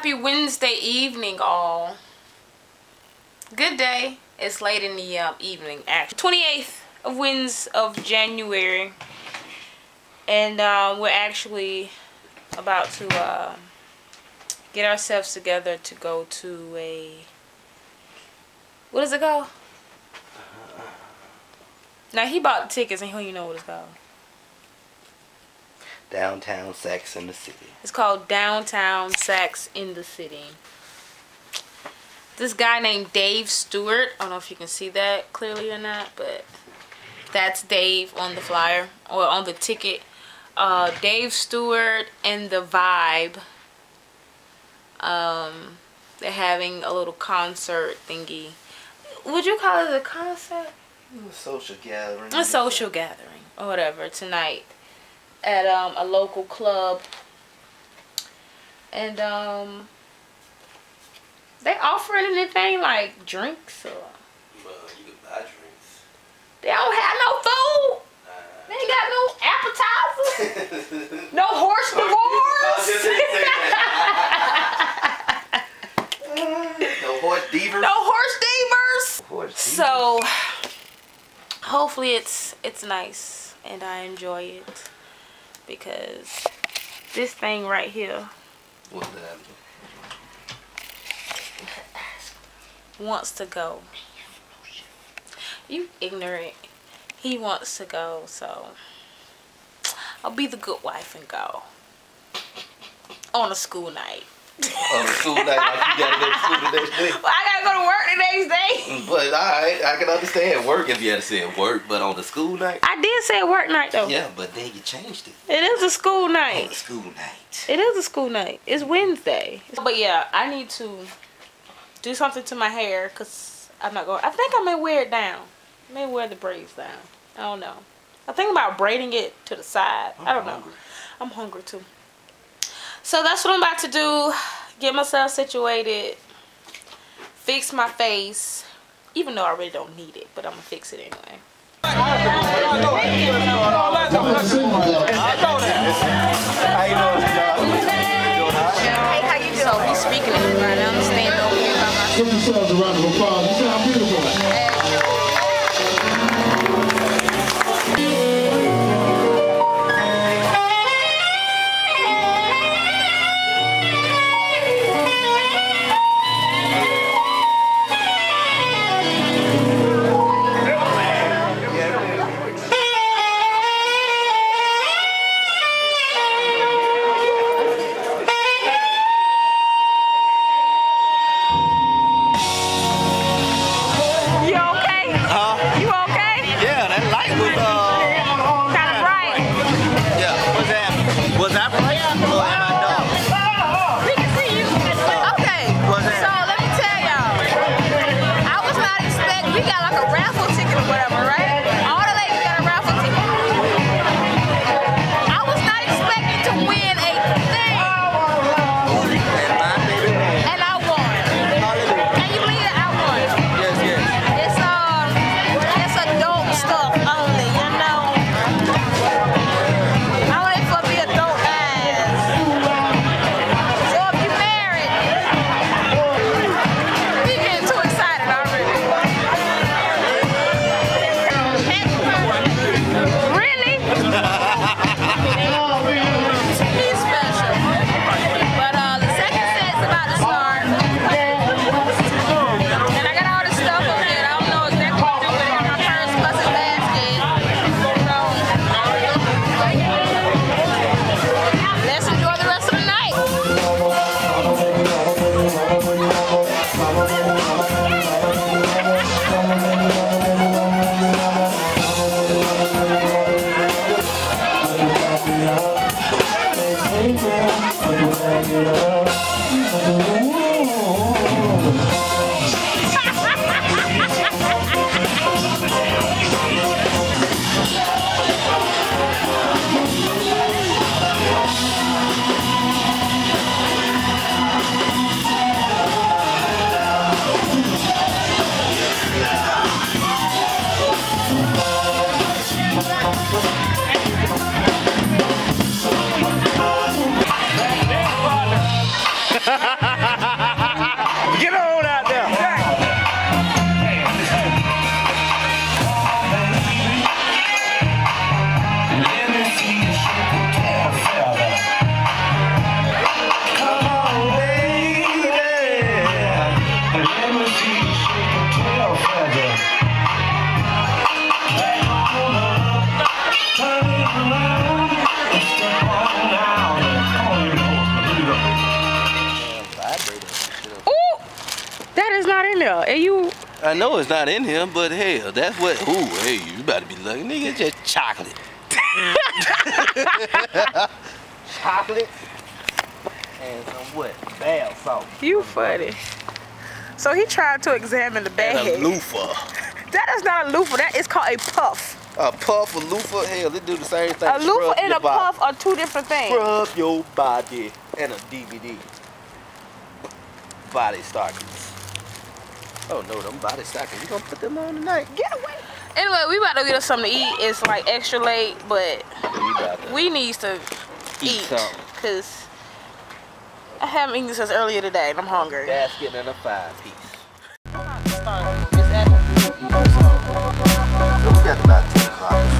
happy Wednesday evening, all. Good day. It's late in the um, evening, actually. 28th of Wednesday of January. And uh, we're actually about to uh, get ourselves together to go to a... What is it called? Now, he bought the tickets and he even know what it's called. Downtown Sax in the City. It's called Downtown Sax in the City. This guy named Dave Stewart. I don't know if you can see that clearly or not, but that's Dave on the flyer or on the ticket. Uh, Dave Stewart and the Vibe. Um, they're having a little concert thingy. Would you call it a concert? A social gathering. A social gathering or whatever tonight at um, a local club. And um, they offering anything like drinks or Well, you can buy drinks. they don't have no food. They ain't got no appetizers. no horse divorce. no horse divers. no horse divers. Horse So hopefully it's it's nice and I enjoy it because this thing right here wants to go. You ignorant. He wants to go, so I'll be the good wife and go on a school night. On a school night, like you gotta go to school the next day. Well, I gotta go to work the next day. But alright, I can understand work if you had to say work, but on the school night? I did say work night though. Yeah, but then you changed it. It is a school On night. Oh, school night. It is a school night. It's Wednesday. But yeah, I need to do something to my hair because I'm not going. I think I may wear it down. I may wear the braids down. I don't know. I think about braiding it to the side. I don't know. I'm hungry too. So that's what I'm about to do. Get myself situated. Fix my face. Even though I really don't need it, but I'm gonna fix it anyway. Hey, how you doing? So we speaking in right now. I'm standing over here by myself. Give yourselves a round of applause. Yeah. I know it's not in here, but hell, that's what. Ooh, hey, you better be lucky, nigga. It's just chocolate. chocolate and some what? Bell salt. you funny. So he tried to examine the And bag. a loofah. That is not a loofah. That is called a puff. A puff, a loofah, hell, they do the same thing. A loofah Scrub and a body. puff are two different things. Scrub your body and a DVD. Body stockings. Oh no, them body stockings. You gonna put them on tonight? Get away. Anyway, we about to get us something to eat. It's like extra late, but we, we needs to eat, cause I haven't eaten since earlier today, and I'm hungry. Basket and a five piece. About ten o'clock.